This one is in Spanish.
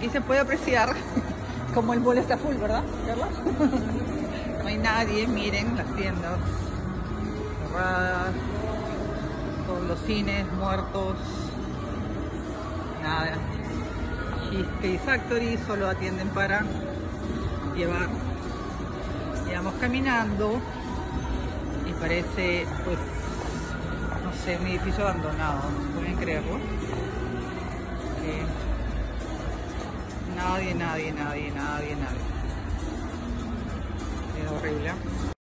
Aquí se puede apreciar como el vuelo está full, ¿verdad, Carla? No hay nadie, miren las tiendas cerradas, todos los cines muertos, nada. Cheesecake Factory solo atienden para llevar. Llevamos caminando y parece, pues, no sé, un edificio abandonado, pueden creerlo. Nadie, nadie, nadie, nadie, nadie. Es horrible.